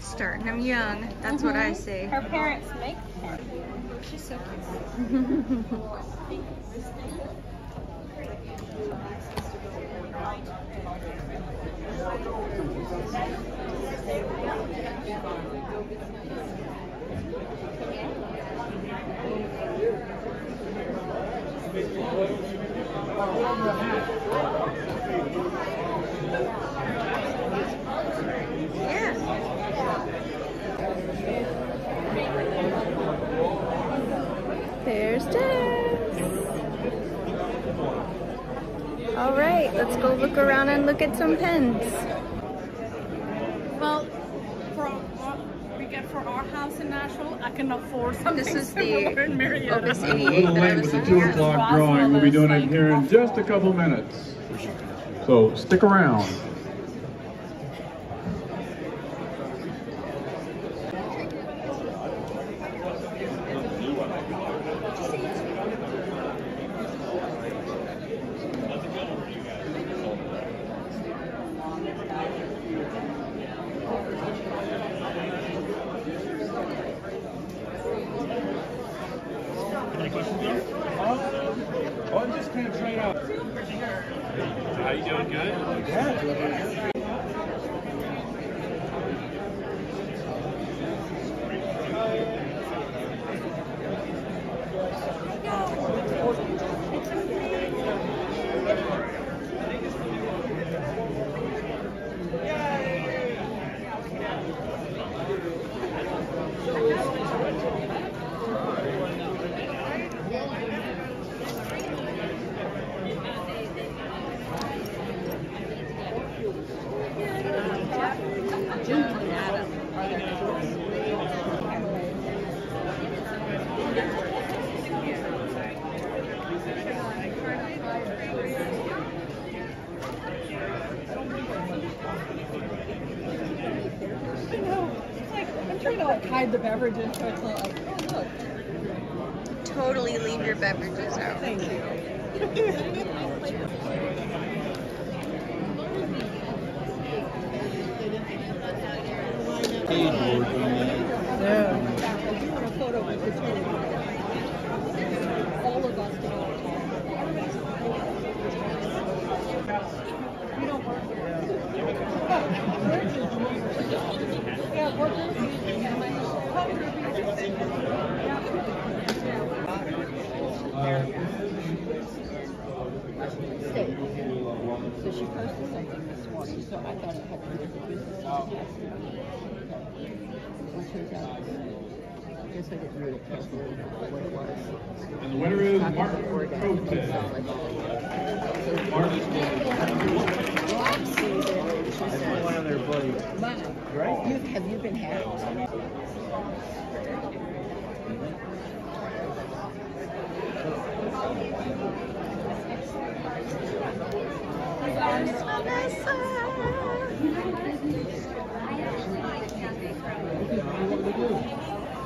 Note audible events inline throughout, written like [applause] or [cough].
Starting them young. That's what I mm-hmm. say. Her parents make her. She's so cute. [laughs] There's Tess. All right, let's go look around and look at some pens. Well, for what we get for our house in Nashville, I can afford something This is [laughs] similar the in Marietta. Opus a 88 little that I late was with the two o'clock drawing. We'll be doing it here in just a couple minutes. So stick around. Oh, I just came straight out. How you doing? Good. I'm trying to like hide the beverages so it's not like, oh look, Totally leave your beverages out. thank you. [laughs] All of us can all Yeah, So she posted something this morning, so I thought it had to do with the business. Well, I guess I didn't read it carefully, what it was. And the winner is Martin before that, it sounds like- Cote. Martin. One of their buddies. Mine. You, have you been hacked?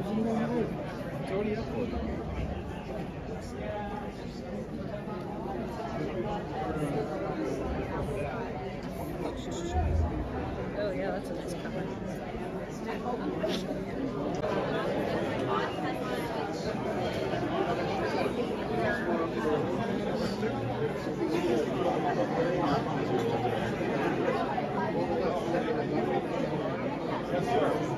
Oh yeah, that's a nice cover. He is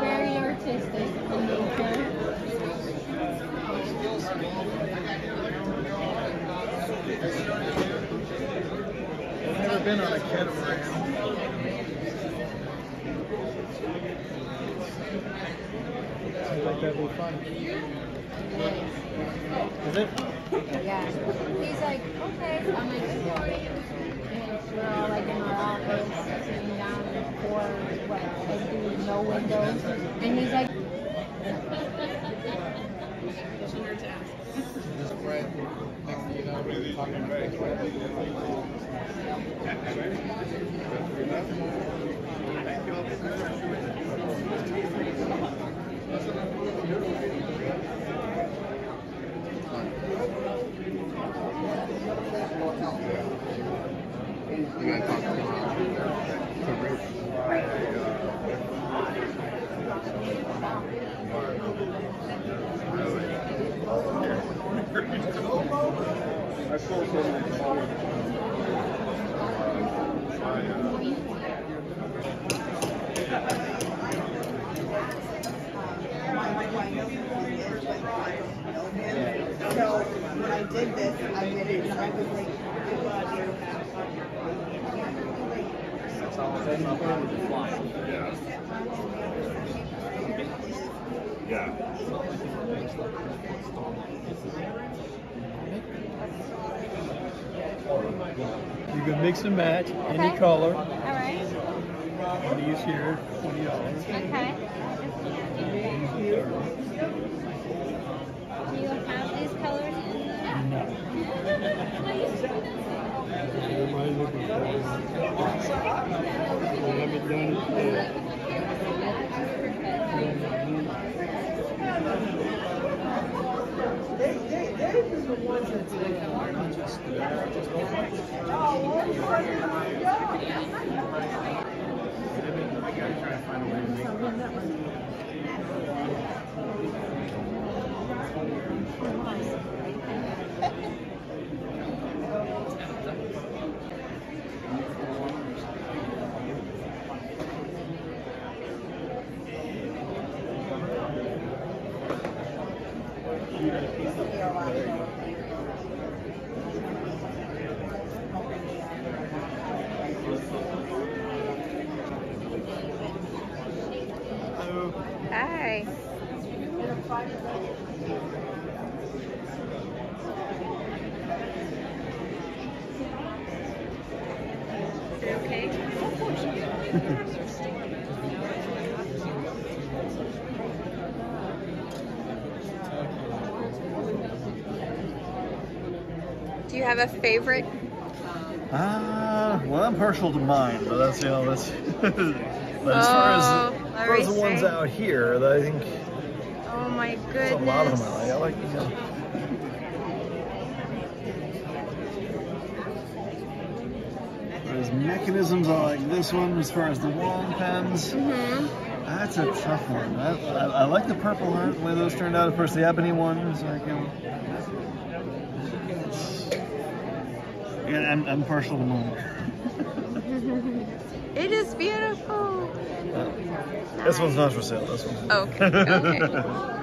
very artistic. I've never been on a catamaran. Seems like that'd be fun. Is it? Yeah. He's like, okay. I'm like, okay. And we're all like in our office, sitting down for what I do, no windows. And he's like, Just right next to you know, we're talking about You gotta talk to, uh, to Rich. So when I did this, I did it, and I was like, You can mix and match any Okay. color. All right. And these here, twenty dollars. Okay. Do you have these colors in the? No. What am I looking for? I haven't done it yet. Hi. Do you have a favorite? Ah, well, I'm partial to mine, but that's you know that's. [laughs] but as far as, Far as the ones out here, that I think Oh my there's a lot of them goodness. I like. I like you know, There's mechanisms I like this one as far as the wand pens. Mhm. That's a tough one. I, I, I like the purple heart, the way those turned out. Of course, the ebony ones. Like, you know, yeah, I'm, I'm partial to mine. [laughs] It is beautiful. This one's not for sale. This one. Oh, okay, okay. [laughs]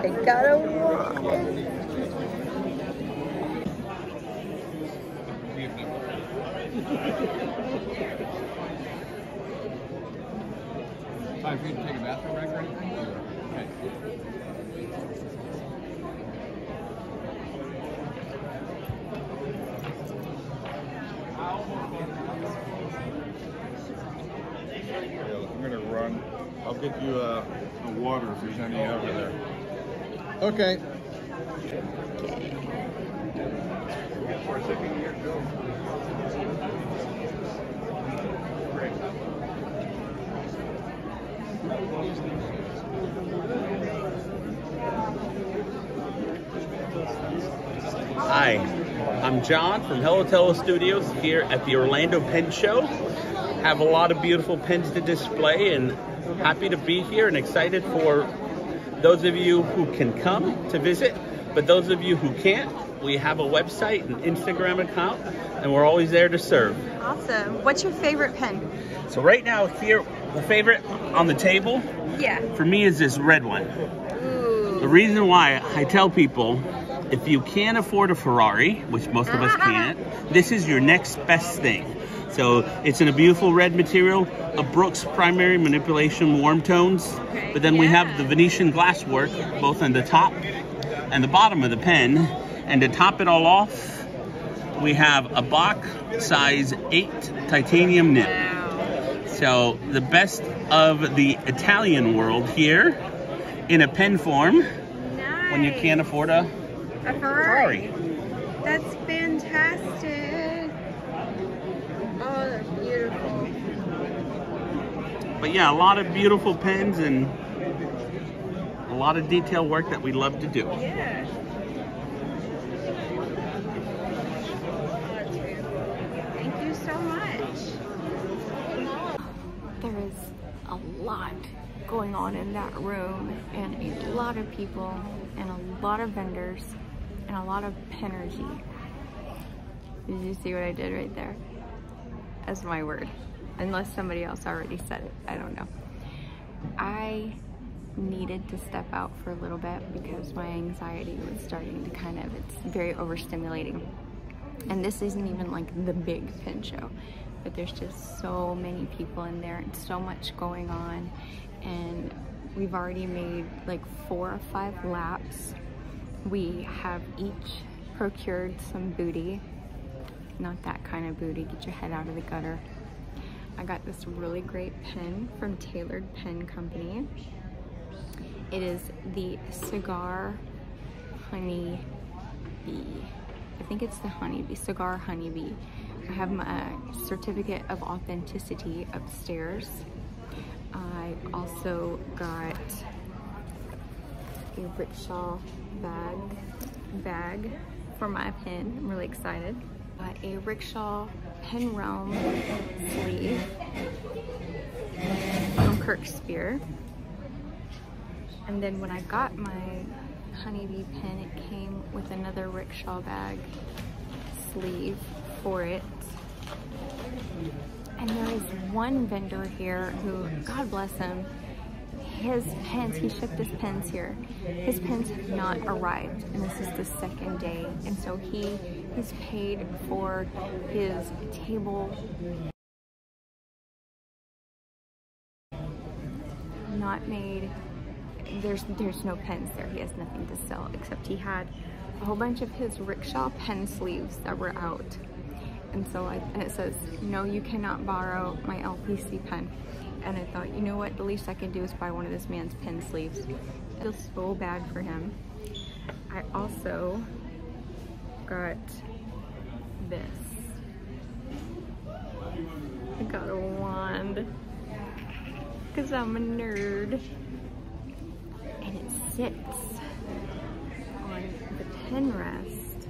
I got a wand. Time for you to take a bathroom break or anything? Okay. I'm gonna run. I'll get you uh, the water if there's any over there. Okay. Hi, I'm John from Hello Tello Studios here at the Orlando Pen Show. Have a lot of beautiful pens to display and happy to be here and excited for those of you who can come to visit. But those of you who can't, we have a website and Instagram account and we're always there to serve. Awesome. What's your favorite pen? So right now here the favorite on the table Yeah. for me is this red one. Ooh. The reason why I tell people if you can't afford a Ferrari, which most of us [laughs] can't, this is your next best thing. So it's in a beautiful red material, a Brooks primary manipulation warm tones, but then we have the Venetian glass work both on the top and the bottom of the pen. And to top it all off, we have a Bock size 8 titanium nib. So the best of the Italian world here in a pen form when you can't afford a A Ferrari. That's fantastic. Oh, they're beautiful. But yeah, a lot of beautiful pens and a lot of detail work that we love to do. Yeah. Thank you so much. There is a lot going on in that room and a lot of people and a lot of vendors and a lot of penergy. Did you see what I did right there? That's my word. Unless somebody else already said it. I don't know. I needed to step out for a little bit because my anxiety was starting to kind of, it's very overstimulating. And this isn't even like the big pin show, but there's just so many people in there and so much going on. And we've already made like four or five laps. We have each procured some booty. Not that kind of booty, get your head out of the gutter. I got this really great pen from Tailored Pen Company. It is the Cigar Honey Bee. I think it's the Honeybee, Cigar Honeybee. I have my uh, certificate of authenticity upstairs. I also got a rickshaw bag bag for my pen. I'm really excited. Got a rickshaw pen realm sleeve from Kirk Speer. And then when I got my honeybee pen, it came with another rickshaw bag sleeve for it. And there is one vendor here who, God bless him, his pens, he shipped his pens here. His pens have not arrived and this is the second day. And so he he's paid for his table not made there's there's no pens there. He has nothing to sell except he had a whole bunch of his rickshaw pen sleeves that were out. And so I, and it says, no, you cannot borrow my LPC pen. And I thought, you know what, the least I can do is buy one of this man's pen sleeves. I feel so bad for him. I also got this. I got a wand because I'm a nerd. And it sits on the pen rest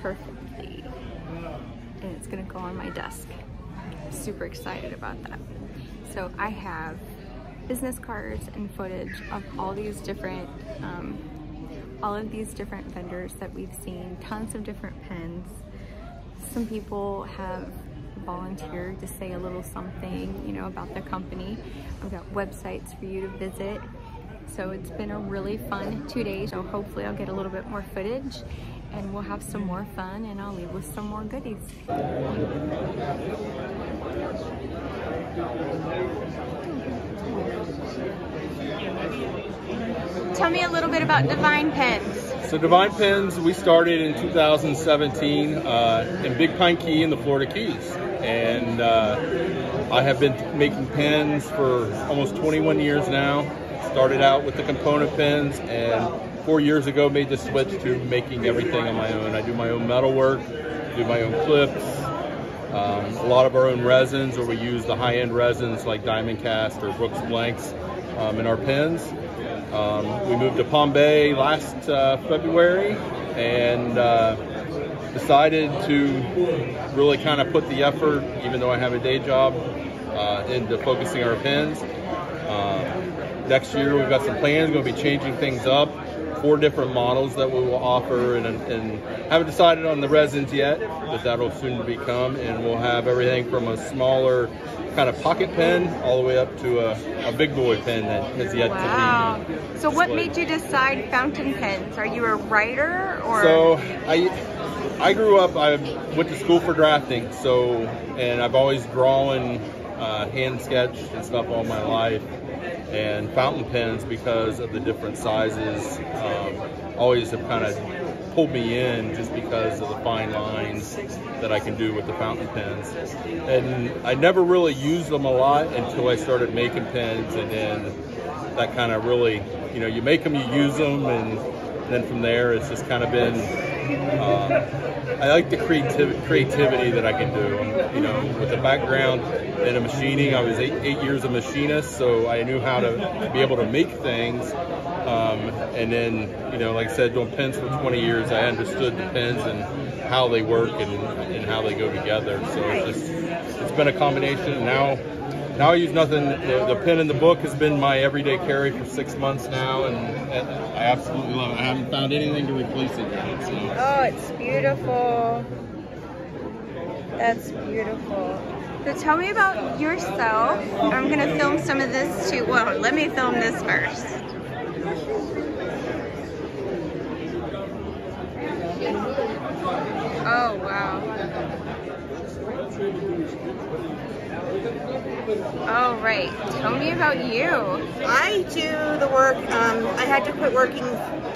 perfectly. And it's gonna go on my desk. Super excited about that. So I have business cards and footage of all these different, um, all of these different vendors that we've seen, tons of different pens. Some people have volunteered to say a little something, you know, about the company. I've got websites for you to visit. So it's been a really fun two days. So hopefully I'll get a little bit more footage and we'll have some more fun and I'll leave with some more goodies. Tell me a little bit about Divine Pens. So Divine Pens, we started in 2017 uh, in Big Pine Key in the Florida Keys. And uh, I have been making pens for almost 21 years now. Started out with the component pens and four years ago made the switch to making everything on my own. I do my own metal work, do my own clips, um, a lot of our own resins, or we use the high-end resins like Diamond Cast or Brooks Blanks um, in our pens. Um, we moved to Palm Bay last uh, February and uh, decided to really kind of put the effort, even though I have a day job, uh, into focusing our pens. Uh, next year we've got some plans, going to be changing things up. Four different models that we will offer, and, and haven't decided on the resins yet, but that'll soon become. And we'll have everything from a smaller kind of pocket pen all the way up to a, a big boy pen that has yet Wow. to be. So what made you decide fountain pens? Are you a writer or? So I I grew up. I went to school for drafting. So and I've always drawn, uh, hand sketched and stuff all my life. And fountain pens because of the different sizes um, always have kind of pulled me in just because of the fine lines that I can do with the fountain pens. And I never really used them a lot until I started making pens, and then that kind of really, you know, you make them, you use them, and then from there it's just kind of been. Uh, I like the creativ- creativity that I can do. Um, you know, with a background in a machining, I was eight, eight years a machinist, so I knew how to be able to make things. Um, and then, you know, like I said, doing pens for 20 years, I understood the pens and how they work and, and how they go together. So it's just, it's been a combination. And now, now I use nothing. The, the pen in the book has been my everyday carry for six months now, and I absolutely love it. I haven't found anything to replace it yet. So. Oh, it's beautiful. That's beautiful. So tell me about yourself. I'm gonna film some of this too. Well, let me film this first. Oh, wow. All right, tell me about you. I do the work. Um, I had to quit working.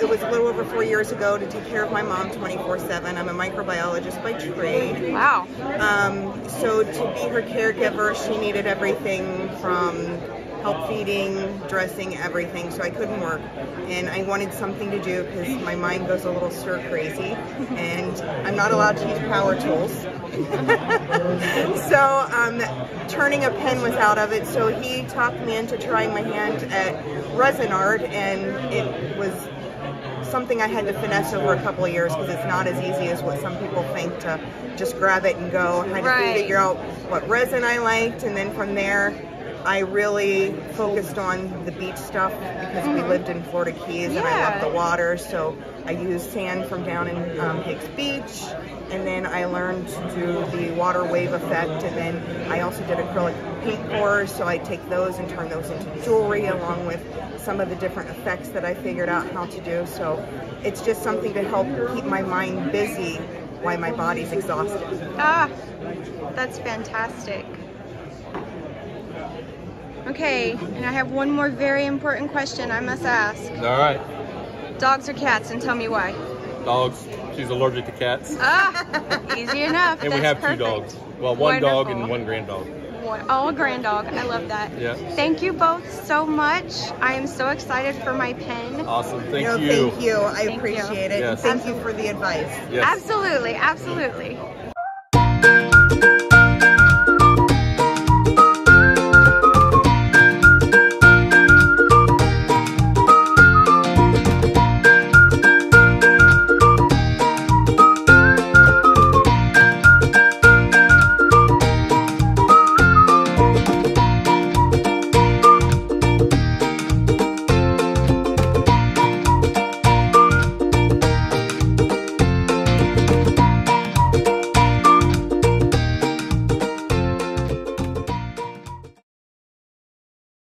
It was a little over four years ago to take care of my mom 24/7. I'm a microbiologist by trade. Wow. Um, so to be her caregiver, she needed everything from help feeding, dressing, everything. So I couldn't work, and I wanted something to do because my mind goes a little stir crazy, [laughs] and I'm not allowed to use power tools. [laughs] so um, turning a pen was out of it. So he talked me into trying my hand at resin art, and it was something I had to finesse over a couple of years because it's not as easy as what some people think to just grab it and go. I had Right. to figure out what resin I liked, and then from there, I really focused on the beach stuff because we lived in Florida Keys and I love the water. So I used sand from down in um, Hicks Beach, and then I learned to do the water wave effect, and then I also did acrylic paint pours. So I take those and turn those into jewelry along with some of the different effects that I figured out how to do. So it's just something to help keep my mind busy while my body's exhausted. Ah, that's fantastic. Okay, and I have one more very important question I must ask. All right, Dogs or cats, and tell me why. dogs. She's allergic to cats. Ah, [laughs] easy enough. And we have perfect. two dogs. Well, one dog and one grand dog. One- Oh, a grand dog. I love that. Yeah. Thank you both so much. I am so excited for my pen. Awesome. Thank No, you. Thank you. I Thank you. appreciate it. Yes. Thank you for the advice. Yes. Absolutely, absolutely.